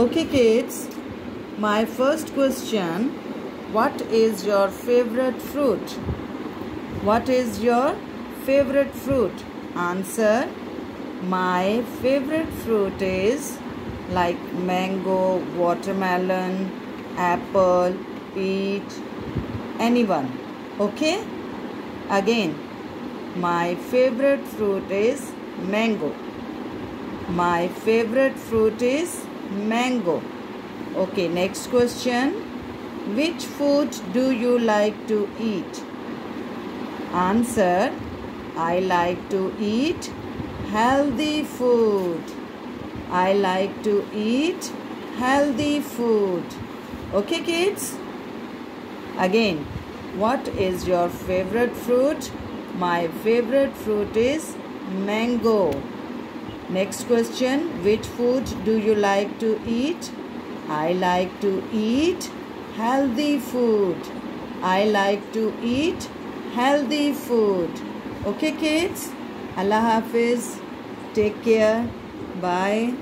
Okay, kids. My first question What is your favorite fruit? What is your favorite fruit? Answer My favorite fruit is like mango, watermelon, apple, peach, anyone. Okay? Again, my favorite fruit is mango. My favorite fruit is mango. Okay, next question. Which food do you like to eat? Answer I like to eat healthy food. I like to eat healthy food. Okay, kids? Again, what is your favorite fruit? My favorite fruit is mango. Next question Which food do you like to eat? I like to eat healthy food. I like to eat healthy food. Okay, kids? Allah Hafiz. Take care. Bye.